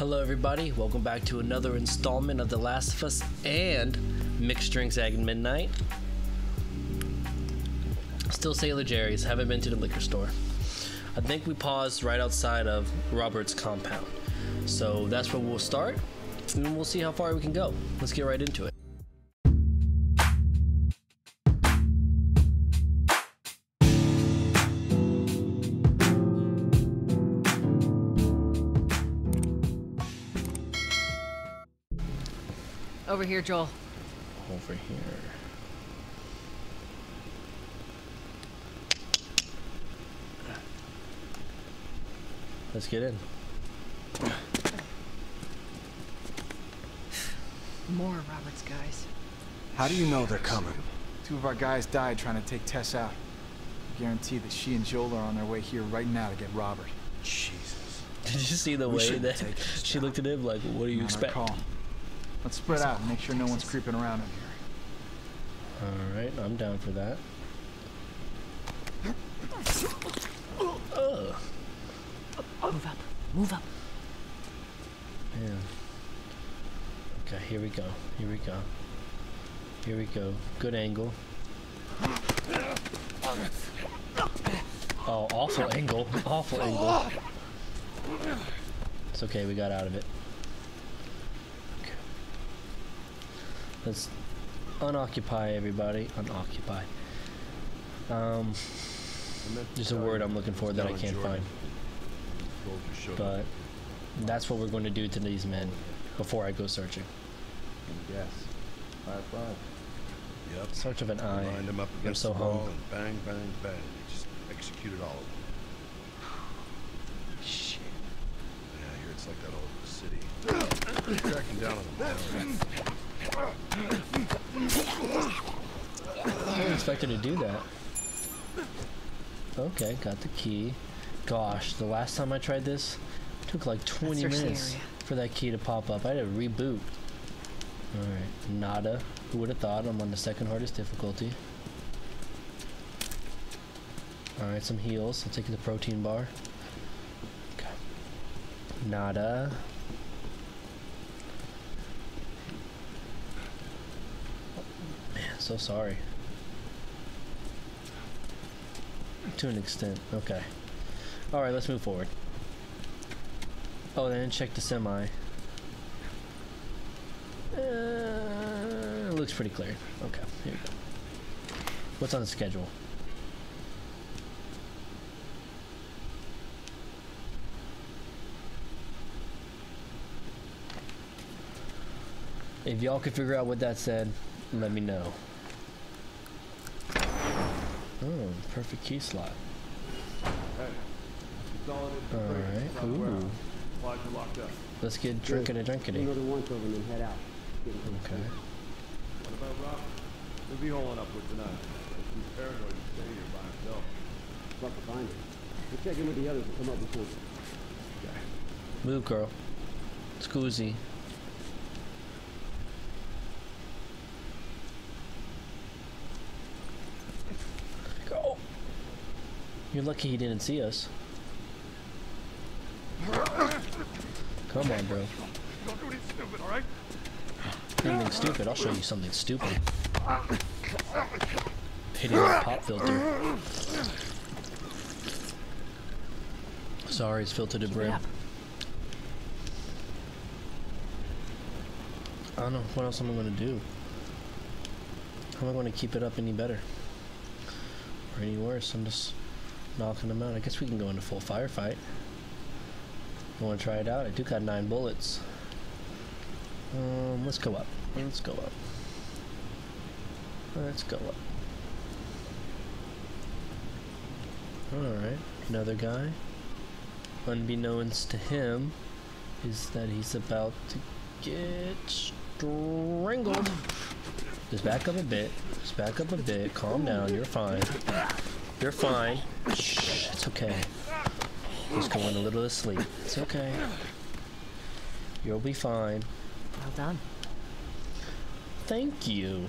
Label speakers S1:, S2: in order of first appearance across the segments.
S1: Hello, everybody. Welcome back to another installment of The Last of Us and Mixed Drinks at Midnight. Still Sailor Jerry's. Haven't been to the liquor store. I think we paused right outside of Robert's compound. So that's where we'll start, and we'll see how far we can go. Let's get right into it.
S2: Over here, Joel.
S1: Over here. Let's get in.
S2: More of Robert's guys.
S3: How do you know they're coming? Two of our guys died trying to take Tess out. I guarantee that she and Joel are on their way here right now to get Robert.
S4: Jesus.
S1: Did you see the
S3: We
S1: way that she
S3: down.
S1: looked at him like, "What do you
S3: On our
S1: expect?"
S3: Call. Let's spread out and make sure no one's creeping around in here.
S1: All right, I'm down for that. Ugh,
S2: Move up. Move up.
S1: man. Okay, here we go. Here we go. Here we go. Good angle. Oh, awful angle. Awful angle. It's okay, we got out of it. Let's unoccupy everybody. Unoccupy. Um, there's a word I'm looking for that I can't find. But that's what we're going to do to these men before I go searching.
S4: Yes. Five five. Yep.
S1: Search of an eye.
S4: Lined them up
S1: I'm
S4: against
S1: so
S4: the wall
S1: hungry.
S4: and bang, bang, bang. They just executed all of them.
S1: Shit.
S4: Yeah, I hear it's like that old city. Cracking down on them.
S1: I didn't expect her to do that. Okay, got the key. Gosh, the last time I tried this, it took like 20 minutes
S2: area.
S1: for that key to pop up. I had to reboot. Alright, nada. Who would have thought I'm on the second hardest difficulty? Alright, some heals. I'll take the protein bar. Okay. Nada. Man, so sorry. To an extent. Okay. Alright, let's move forward. Oh, didn't check the semi. Uh, looks pretty clear. Okay, here we go. What's on the schedule? If y'all could figure out what that said, let me know. Oh, perfect key slot. Alright, ooh. Let's get drinking and drinking.
S5: Go to once over and head out. Get into the
S1: Okay.
S6: What about Rob? Who's he holding up with tonight? He's paranoid to stay here by himself.
S5: Fuck to find it. We'll check in with the others and come up with something.
S1: Move, girl. Scoozy. Go. You're lucky he didn't see us. Come on, bro.
S6: Don't do anything stupid, alright?
S1: Anything stupid, I'll show you something stupid. Hitting the pop filter. Sorry, it's filtered to. I don't know what else am I gonna do. How am I gonna keep it up any better? Or any worse? I'm just knocking them out. I guess we can go into full firefight. You wanna try it out? I do got nine bullets. Um, let's go up. Let's go up. Let's go up. Alright, another guy. Unbeknownst to him is that he's about to get strangled. Just back up a bit. Just back up a bit. Calm down. You're fine. You're fine. Shh. It's okay. He's going a little asleep. It's okay. You'll be fine.
S2: Well done.
S1: Thank you.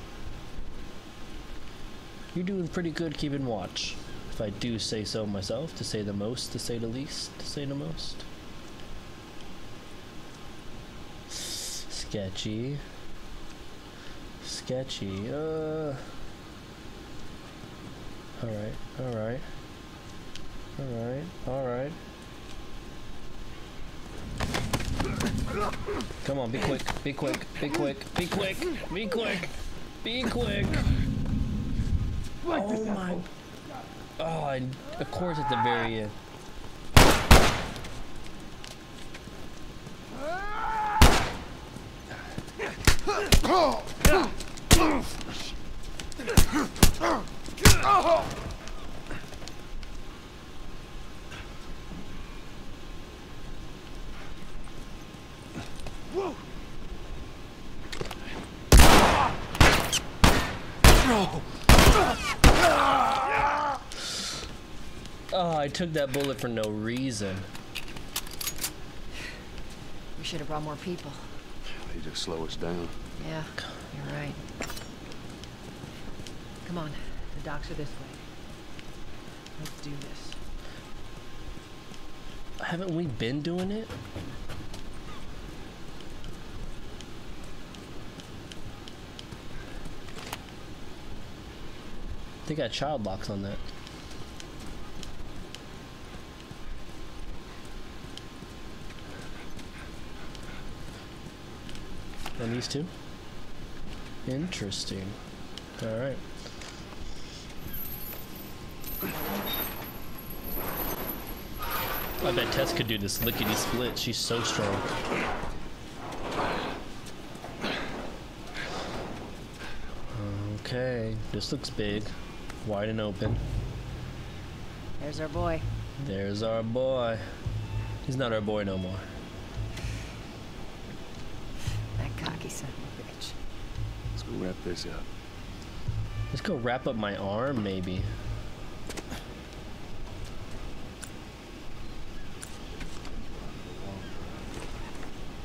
S1: You're doing pretty good keeping watch. If I do say so myself, to say the most, to say the least, to say the most. Sketchy. Sketchy. Uh. Alright, alright. Alright, alright. Come on, be quick, be quick, be quick, be quick, be quick, be quick. Oh my. Oh, and of course at the very end. Oh, Oh, I took that bullet for no reason.
S2: We should have brought more people.
S4: They just slow us down.
S2: Yeah, you're right. Come on, the docks are this way. Let's do this.
S1: Haven't we been doing it? They got child locks on that. And these two? Interesting. Alright. I bet Tess could do this lickety split. She's so strong. Okay, this looks big, wide and open.
S2: There's our boy.
S1: There's our boy. He's not our boy no more.
S2: That cocky son of a bitch.
S4: Let's go wrap this up.
S1: Let's go wrap up my arm, maybe.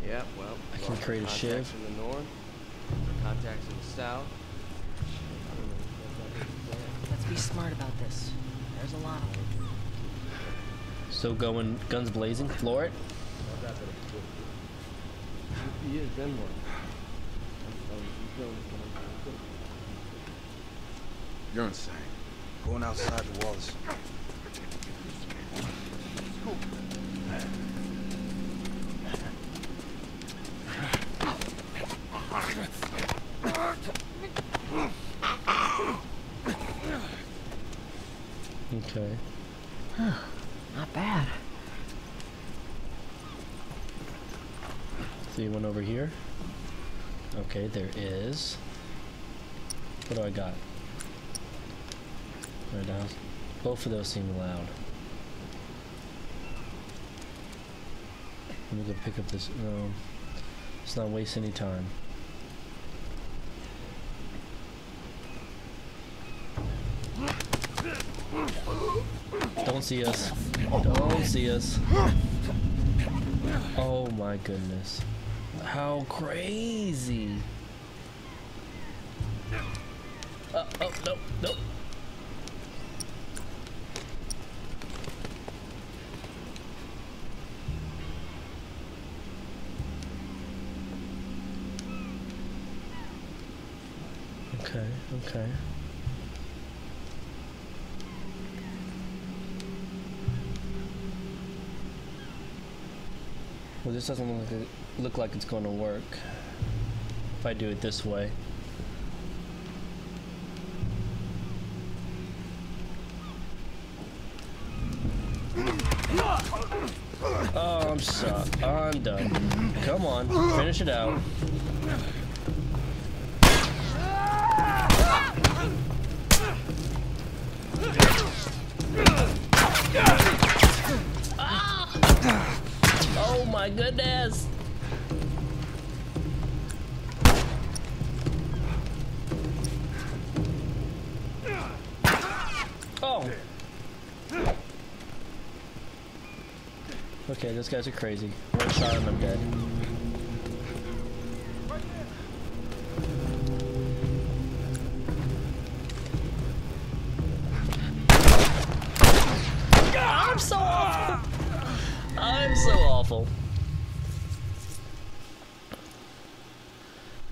S7: Yeah, well.
S1: I can create a
S7: contacts
S1: shiv.
S7: in the north, contacts in the south.
S2: Let's be smart about this. There's a lot of them.
S1: So going guns blazing, floor it.
S7: He is, then what? He's going to-
S3: You're insane. Going outside the walls.
S1: Okay.
S2: Not bad.
S1: See one over here. Okay, there is. What do I got? Right now, both of those seem loud. Let me go pick up this. Um, no, let's not waste any time. Don't see us. Don't see us. Oh my goodness. How crazy. Uh, oh, no, no. Okay, okay. Well, this doesn't look look like it's going to work if I do it this way. Oh, I'm so I'm done. Come on, finish it out. Okay, those guys are crazy. One shot and I'm dead. Ah, I'm so awful! I'm so awful.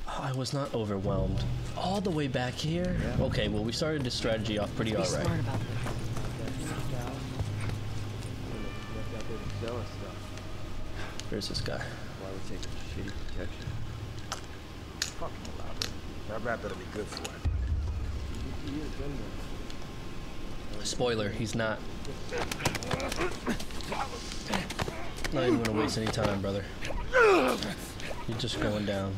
S1: Oh, I was not overwhelmed. All the way back here? Okay, well, we started this strategy off pretty alright. Where's this guy?
S7: Why would take a shitty protection?
S3: Fucking Robert. That rat better be good for it.
S7: He is Denver.
S1: Spoiler, he's not. Not even gonna waste any time, brother. You're just going down.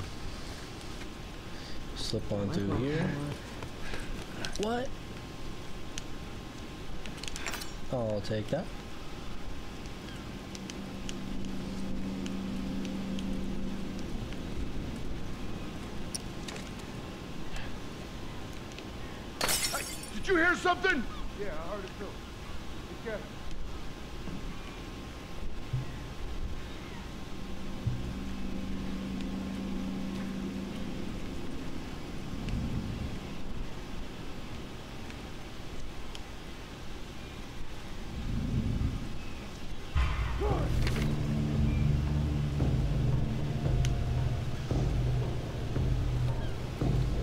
S1: Slip on through here. What? I'll take that.
S4: Did hear something?
S3: Yeah, I heard it too. Be careful.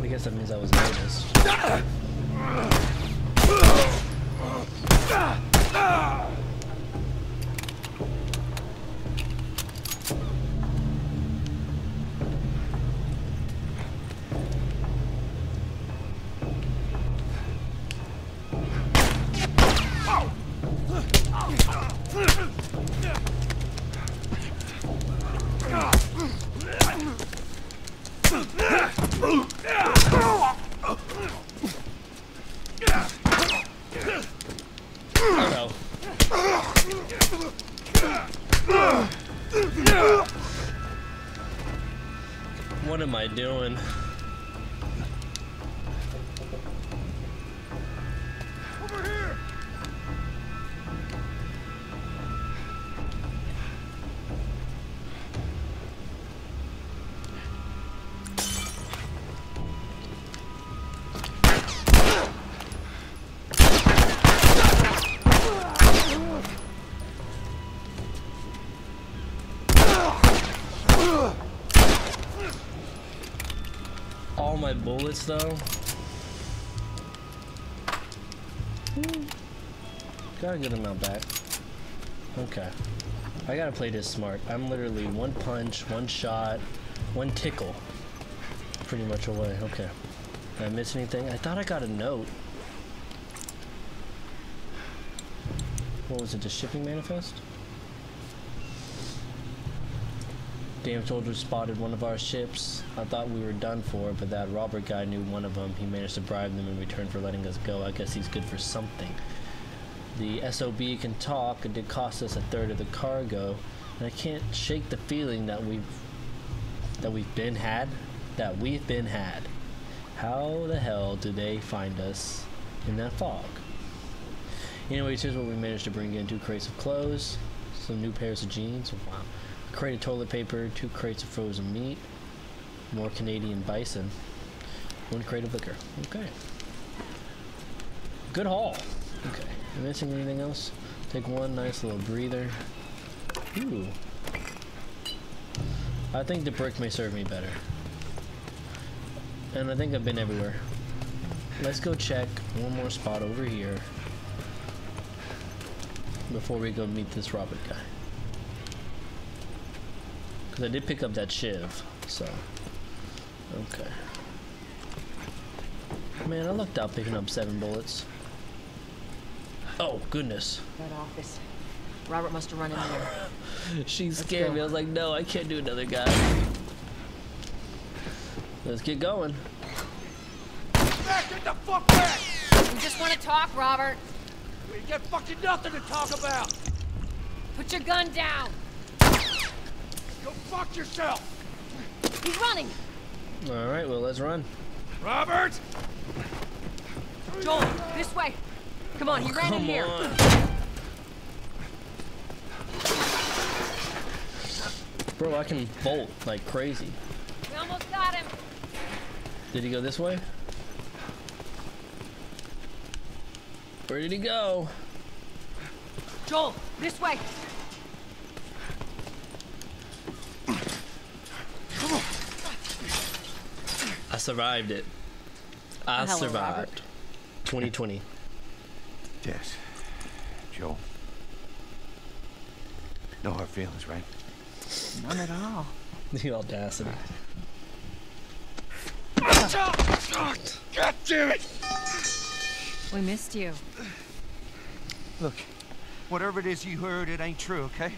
S1: I guess that means I was Bullets though. Hmm. Got a good amount back. Okay. I gotta play this smart. I'm literally one punch, one shot, one tickle. Pretty much away. Okay. Did I miss anything? I thought I got a note. What was it? The shipping manifest? Damn soldiers spotted one of our ships. I thought we were done for, but that Robert guy knew one of them. He managed to bribe them in return for letting us go. I guess he's good for something. The SOB can talk. It did cost us a third of the cargo, and I can't shake the feeling that we've that we've been had, that we've been had. How the hell do they find us in that fog? Anyways, here's what we managed to bring in: two crates of clothes, some new pairs of jeans. Wow crate of toilet paper, two crates of frozen meat, more Canadian bison, one crate of liquor. Okay. Good haul. Okay. Am missing anything else? Take one nice little breather. Ooh. I think the brick may serve me better. And I think I've been everywhere. Let's go check one more spot over here before we go meet this Robert guy. Because I did pick up that shiv, so. Okay. Man, I lucked out picking up seven bullets. Oh, goodness.
S2: That office. Robert must have run in there.
S1: She
S2: Let's
S1: scared
S2: go.
S1: me. I was like, no, I can't do another guy. Let's get going.
S4: Back, get the fuck back!
S8: We just want to talk, Robert.
S4: We got fucking nothing to talk about!
S8: Put your gun down.
S4: Go fuck yourself!
S8: He's running.
S1: All right, well, let's run.
S4: Robert!
S2: Joel, this way. Come on, he oh, ran in
S1: Come
S2: here.
S1: on. Bro, I can bolt like crazy.
S8: We almost got him.
S1: Did he go this way? Where did he go?
S2: Joel, this way.
S1: Survived it. I
S9: hello,
S1: survived.
S9: Robert.
S1: 2020.
S10: Yes. Joel. No hard feelings, right?
S2: None at all.
S1: The audacity.
S10: God damn it!
S8: We missed you.
S10: Look, whatever it is you heard, it ain't true, okay?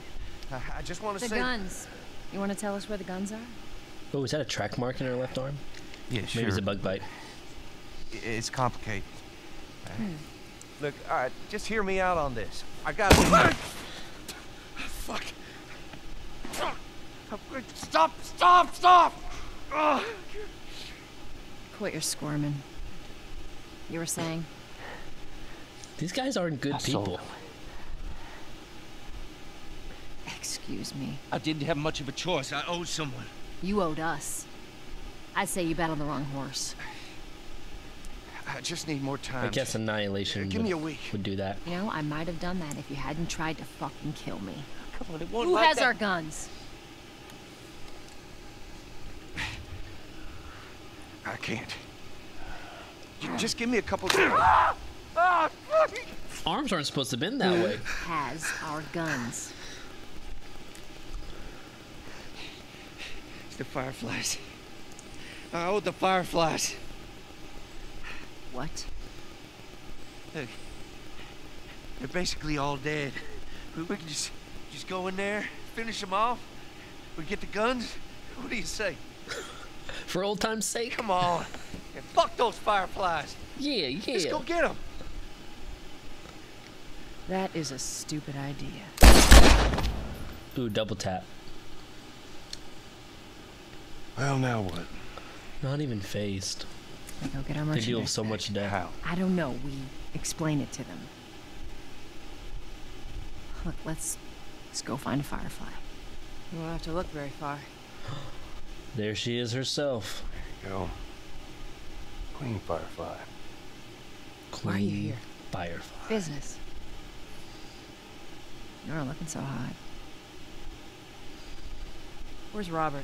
S10: I, I just want to say...
S8: The guns. You want to tell us where the guns are?
S1: Oh, is that a track mark in her left arm?
S10: Yeah,
S1: Maybe
S10: sure.
S1: it's a bug bite.
S10: It's complicated.
S8: Hmm.
S10: Look, all right, just hear me out on this. I got. Fuck. Stop! Stop! Stop! Ugh.
S8: Quit your squirming. You were saying?
S1: These guys aren't good people.
S8: Excuse me.
S10: I didn't have much of a choice. I owed someone.
S8: You owed us. I say you bet on the wrong horse.
S10: I just need more time.
S1: I guess annihilation
S10: Give
S1: would,
S10: me a week.
S1: would do that.
S8: You know, I might have done that if you hadn't tried to fucking kill me.
S10: Come on, it won't
S8: Who
S10: like
S8: has
S10: that.
S8: our guns?
S10: I can't. Just give me a couple days. Ah!
S1: Arms aren't supposed to bend that way.
S8: Has our guns.
S10: It's the Fireflies. I owed the Fireflies.
S8: What?
S10: Look, they're basically all dead. We, we can just, just go in there, finish them off. We get the guns. What do you say?
S1: For old time's sake?
S10: Come on. Yeah, fuck those Fireflies.
S1: Yeah, yeah.
S10: Let's go get them.
S2: That is a stupid idea.
S1: Ooh, double tap.
S4: Well, now what?
S1: Not even phased.
S2: We go get our
S1: They deal with so much death.
S10: How?
S2: I don't know. We explain it to them. Look, let's let's go find a firefly.
S9: You won't have to look very far.
S1: There she is herself.
S4: There you go. Queen Firefly.
S1: Queen
S2: Why are you here?
S1: Firefly.
S2: Business. You're looking so hot.
S9: Where's Robert?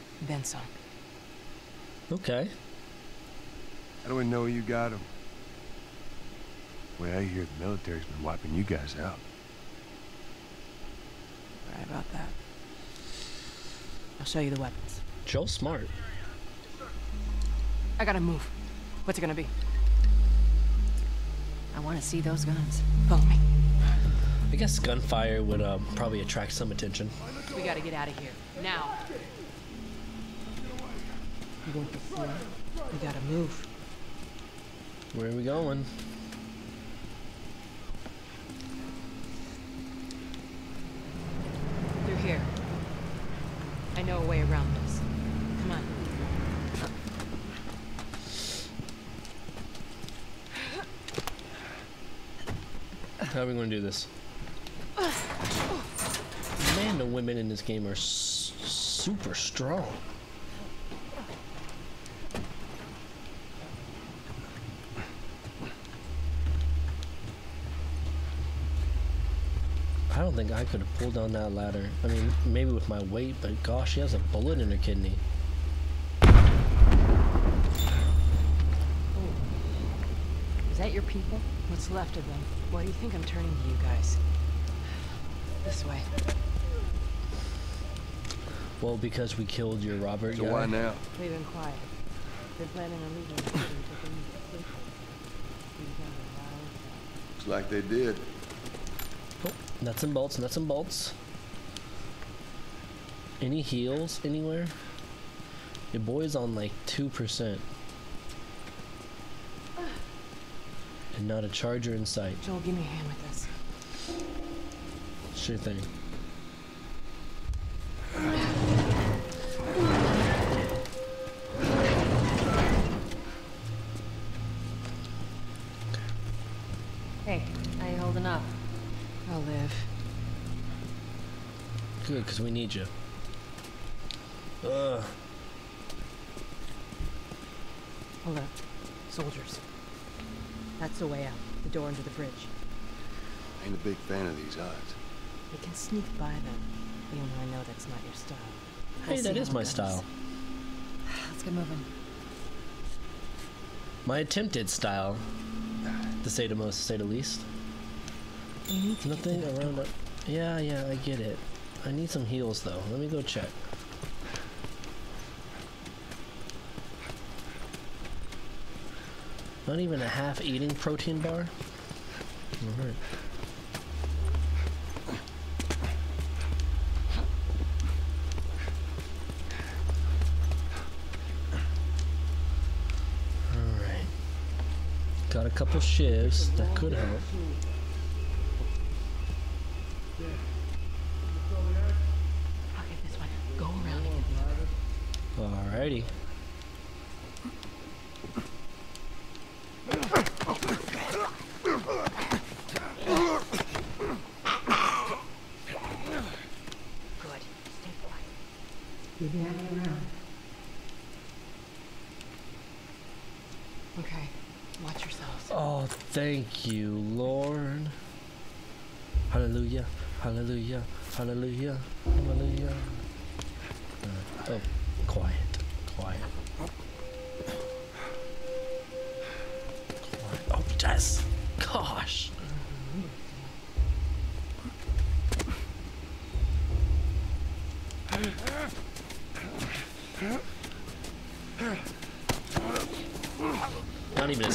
S9: Then some.
S1: Okay.
S4: How do we know you got him? Way I hear the military's been wiping you guys out.
S9: Right about that. I'll show you the weapons.
S1: Joel's smart.
S9: I gotta move. What's it gonna be?
S2: I want to see those guns.
S9: Follow me.
S1: I guess gunfire would um, probably attract some attention.
S9: We gotta get out of here. Now. You want the floor? We gotta move.
S1: Where are we going?
S9: Through here. I know a way around this. Come on.
S1: How are we to do this? Man, the women in this game are s- super strong. I don't think I could have pulled down that ladder. I mean, maybe with my weight, but gosh, she has a bullet in her kidney. Oh.
S2: Is that your people?
S9: What's left of them? Why do you think I'm turning to you guys? This way.
S1: Well, because we killed your Robert
S4: So
S1: guy.
S4: why now?
S9: They've been quiet. They're planning on leaving the city to take them to the
S4: Looks like they did.
S1: Nuts and bolts, nuts and bolts. Any heals anywhere? Your boy's on like 2%. And not a charger in sight.
S9: Joel, give me a hand with this.
S1: Sure thing. Good, because we need you. Ugh.
S9: Hold up. Soldiers. That's the way out. The door under the bridge.
S4: I Ain't a big fan of these odds.
S9: We can sneak by them. Even though I know that's not your style.
S1: Hey,
S9: We'll
S1: that
S9: see
S1: is
S9: how it
S1: my
S9: goes.
S1: style.
S8: Let's get moving.
S1: My attempted style, to say the most, to say the least.
S9: We need to get to
S1: Nothing around it. Yeah, yeah, I get it. I need some heals though. Let me go check. Not even a half eating protein bar? Alright. Alright. Got a couple shivs that could help.
S9: I'll get this one. Go around and get the other.
S1: Alrighty.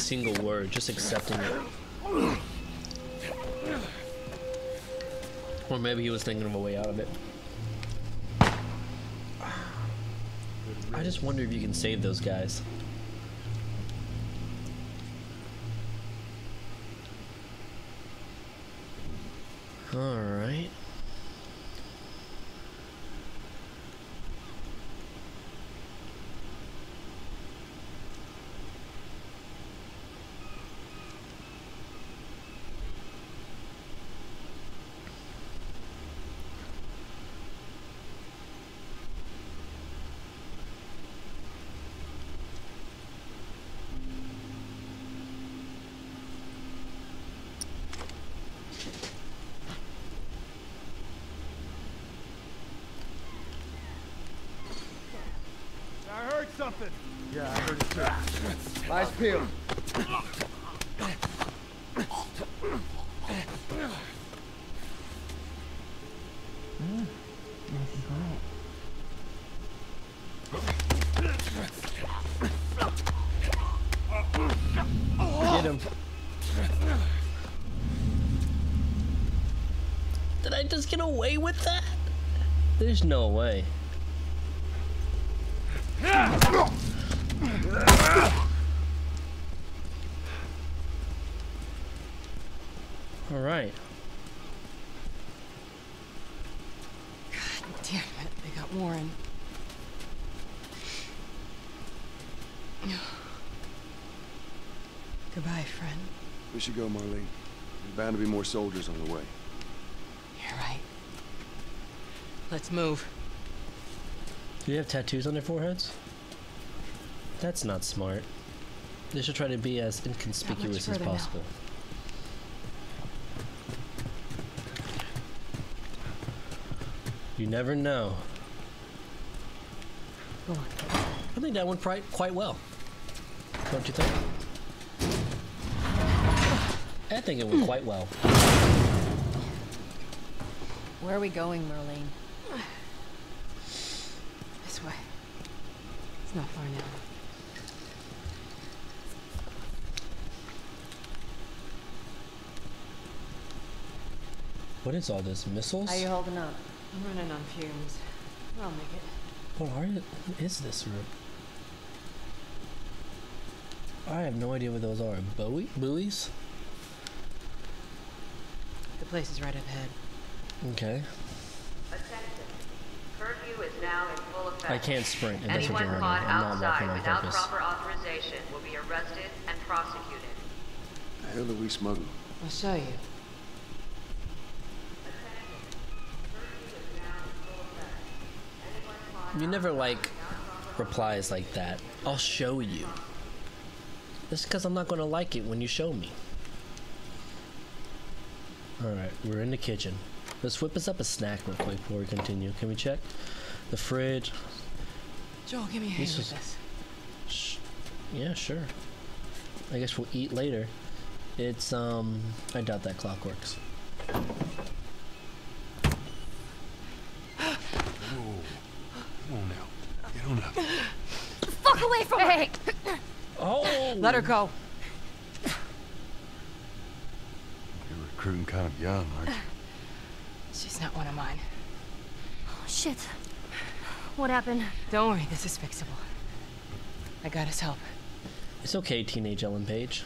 S1: Single word, just accepting it. Or maybe he was thinking of a way out of it. I just wonder if you can save those guys. Alright.
S3: I heard something.
S6: Yeah, I heard it too.
S3: Eyes.
S1: Get him. Did I just get away with that? There's no way. All right.
S9: Damn it. They got Warren. Goodbye, friend.
S4: We should go, Marlene. There's bound to be more soldiers on the way.
S9: You're right. Let's move.
S1: Do they have tattoos on their foreheads? That's not smart. They should try to be as inconspicuous as
S9: further now.
S1: possible. You never know.
S9: Go on.
S1: I think that went quite well. Don't you think? I think it went hmm. quite well.
S8: Where are we going, Marlene?
S9: This way. It's not far now.
S1: What is all this? Missiles?
S8: How you holding up?
S9: I'm running on fumes. I'll make it.
S1: What are you, what is this room? I have no idea what those are. Bowie? Buoys?
S9: The place is right up ahead.
S1: Okay.
S2: Attention. Current
S11: Curfew is now in full effect.
S1: I can't sprint, and that's what
S11: Anyone
S1: you're
S11: caught
S1: running. I'm not
S11: outside
S1: walking on
S11: without
S1: purpose.
S11: proper authorization will be arrested and prosecuted.
S4: The hell are we smuggling?
S9: I'll show you.
S1: You never like replies like that. I'll show you. That's because I'm not going to like it when you show me. Alright, we're in the kitchen. Let's whip us up a snack real quick before we continue. Can we check? The fridge.
S9: Joel, give me a hand with this.
S1: Sh- yeah, sure. I guess we'll eat later. It's, um, I doubt that clock works.
S4: Come on now. Get on up.
S8: Fuck away from
S1: Hey. Oh!
S9: Let her go.
S4: You're recruiting kind of young, aren't you?
S9: She's not one of mine.
S8: Oh, shit. What happened?
S9: Don't worry, this is fixable. I got his help,
S1: It's okay, teenage Ellen Page.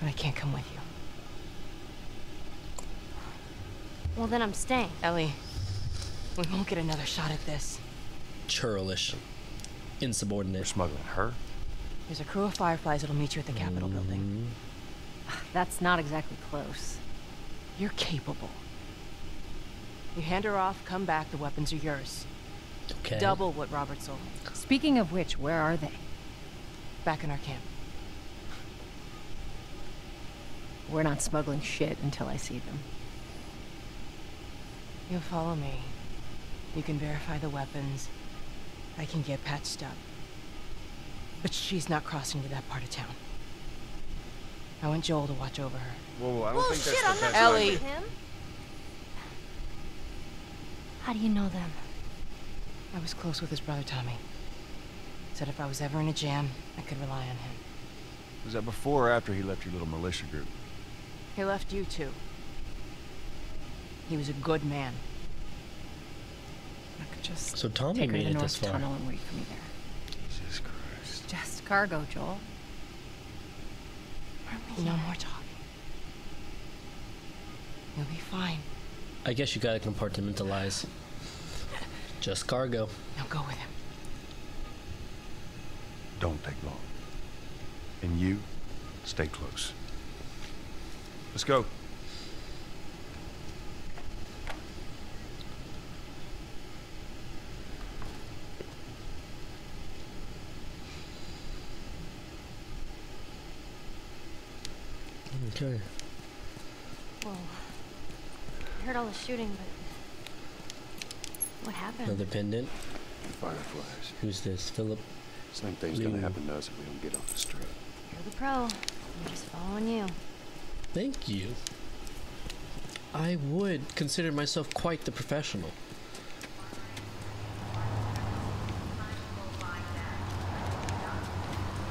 S9: but I can't come with you.
S8: Well, then I'm staying.
S9: Ellie, we won't get another shot at this.
S1: Churlish. Insubordinate.
S4: You're smuggling her?
S9: There's a crew of fireflies that'll meet you at the Capitol building. Mm-hmm.
S8: That's not exactly close.
S9: You're capable. You hand her off, come back, the weapons are yours.
S1: Okay.
S9: Double what Robert sold.
S8: Speaking of which, where are they?
S9: Back in our camp.
S8: We're not smuggling shit until I see them.
S9: You'll follow me. You can verify the weapons. I can get patched up. But she's not crossing to that part of town. I want Joel to watch over her.
S6: Whoa, whoa, I don't
S8: Well,
S6: think
S8: shit,
S6: that's
S8: I'm
S6: the
S8: not
S6: best
S9: Ellie.
S8: Him? How do you know them?
S9: I was close with his brother Tommy. Said if I was ever in a jam, I could rely on him.
S6: Was that before or after he left your little militia group?
S9: He left you too. He was a good man.
S8: I could just
S1: So Tommy
S8: take her
S1: made
S8: to
S1: it
S8: the
S1: this
S8: North
S1: far.
S8: Tunnel and wait for me there.
S4: Jesus Christ.
S8: Just cargo, Joel.
S9: No more talking. You'll be fine.
S1: I guess you gotta compartmentalize. Just cargo.
S9: Now go with him.
S4: Don't take long. And you, stay close. Let's go.
S1: Okay.
S12: Whoa. I heard all the shooting, but. What happened?
S1: Another pendant.
S4: Fireflies.
S1: Who's this? Philip.
S4: Same thing's
S1: Lou.
S4: gonna happen to us if we don't get off the street.
S12: You're the pro. I'm just following you.
S1: Thank you. I would consider myself quite the professional.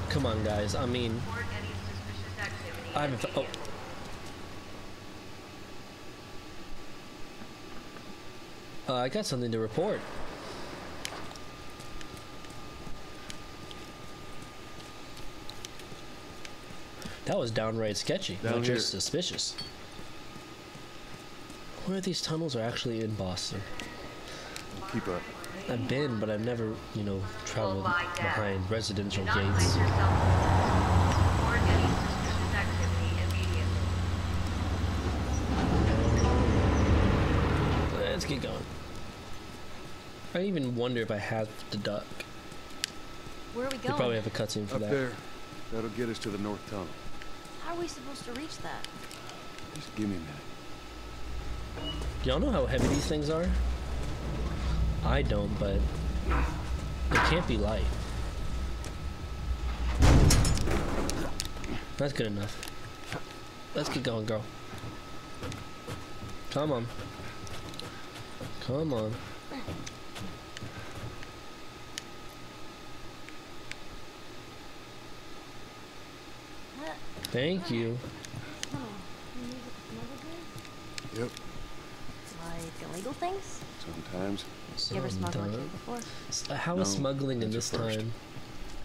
S1: Come on, guys. I mean,
S11: Report any suspicious activity
S1: I haven't. Oh. Uh, I got something to report. That was downright sketchy,
S6: Down
S1: not
S6: here.
S1: just suspicious. Where these tunnels are actually in Boston.
S4: Keep up.
S1: I've been, but I've never, you know, traveled
S11: lie
S1: behind residential
S11: Do not
S1: gates.
S11: yourself Report any suspicious activity immediately.
S1: Let's get going. I even wonder if I have the duck.
S12: Where are we
S1: You
S12: going?
S1: probably have a cutscene for
S4: Up
S1: that.
S4: there. That'll get us to the north tunnel.
S12: How are we supposed to reach that?
S4: Just give me a minute.
S1: Y'all know how heavy these things are? I don't, but it can't be light. That's good enough. Let's get going, girl. Come on. Come on. Thank you.
S12: Oh, you use it to smuggle goods?
S4: Yep.
S12: Like illegal things?
S4: Sometimes.
S12: You ever smuggled
S1: Sometimes.
S12: before?
S1: S- How is
S4: No,
S1: smuggling in this time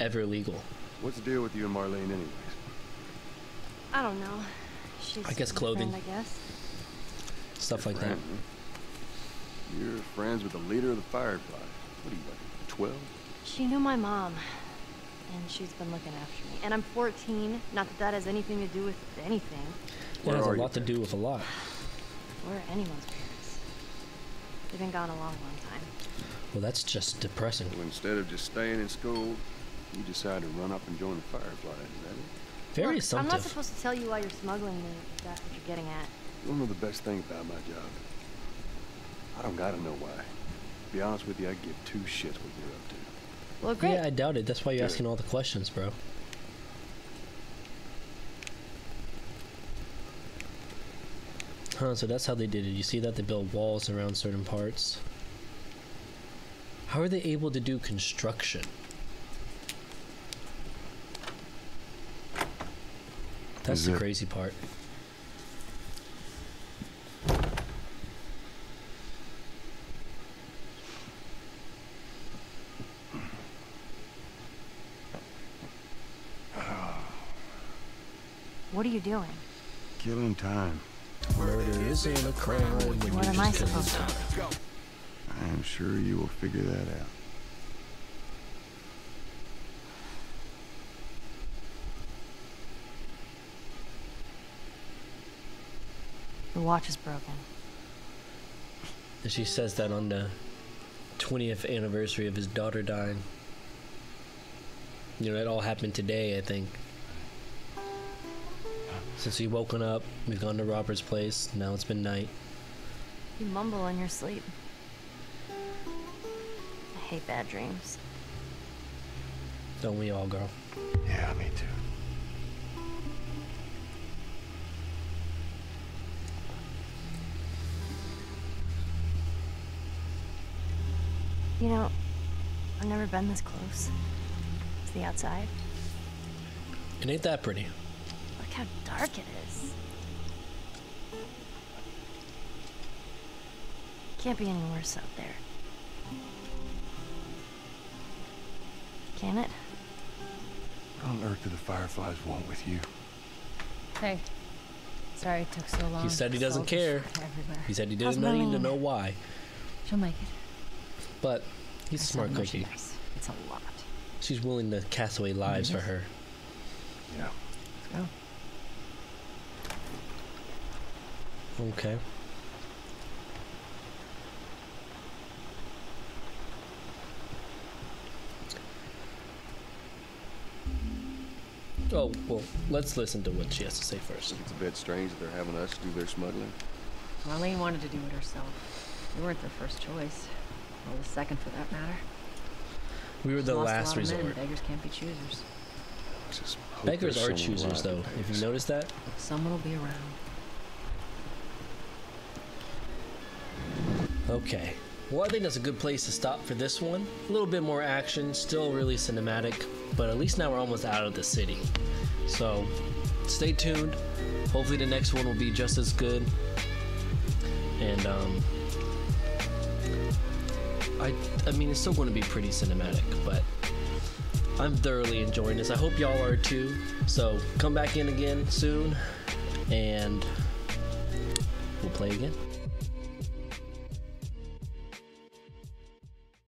S1: ever legal?
S4: What's the deal with you and Marlene anyways?
S12: I don't know. She's
S1: I guess clothing.
S12: Friend, I guess.
S1: Stuff like that.
S4: Huh? You're friends with the leader of the Firefly. What are you, like, 12?
S12: She knew my mom, and she's been looking after me. And I'm 14. Not that that has anything to do with anything.
S1: It
S4: Where
S1: has a lot to do with a lot.
S12: Where Or anyone's parents. They've been gone a long, long time.
S1: Well, that's just depressing.
S4: So instead of just staying in school, you decide to run up and join the Firefly, is that it?
S1: Very
S12: Look, I'm not supposed to tell you why you're smuggling me, if that's what you're getting at.
S4: You don't know the best thing about my job. I don't gotta know why. To be honest with you, I give two shits what you're up to.
S12: Well, great.
S1: Yeah, I doubt it. That's why you're asking all the questions, bro. Huh, so that's how they did it. You see that? They built walls around certain parts. How are they able to do construction? That's
S4: Is
S1: the
S4: it-
S1: crazy part.
S12: Doing?
S4: Killing time.
S1: Murder isn't a crime
S12: What am I supposed to do?
S4: I am sure you will figure that out.
S12: The watch is broken.
S1: And she says that on the 20th anniversary of his daughter dying. You know, it all happened today, I think. Since we woken up, we've gone to Robert's place. Now it's been night.
S12: You mumble in your sleep. I hate bad dreams.
S1: Don't we all, girl?
S4: Yeah, me too.
S12: You know, I've never been this close to the outside.
S1: It ain't that pretty.
S12: Look how dark it is. Can't be any worse out there. Can it?
S4: What on earth do the Fireflies want with you?
S9: Hey. Sorry it took so long.
S1: He said he doesn't care. He said he
S12: How's
S1: didn't need to know why.
S9: She'll make it.
S1: But he's a
S9: I saw
S1: smart cookie.
S9: merchandise. It's a lot.
S1: She's willing to cast away lives for her.
S4: Yeah.
S9: Let's go.
S1: Okay. Oh, well, let's listen to what she has to say first.
S4: It's a bit strange that they're having us do their smuggling.
S2: Marlene wanted to do it herself. We weren't their first choice. Or the second for that matter.
S1: We were
S2: She's
S1: the
S2: lost a
S1: last
S2: lot of men.
S1: resort.
S2: Beggars can't be choosers.
S4: Just
S1: Beggars are choosers, though. If you notice that,
S2: Someone will be around.
S1: Okay. Well, I think that's a good place to stop for this one. A little bit more action, still really cinematic, but at least now we're almost out of the city. So, stay tuned. Hopefully, the next one will be just as good. And, um, I, I mean, it's still going to be pretty cinematic, but I'm thoroughly enjoying this. I hope y'all are too. So, come back in again soon, and we'll play again.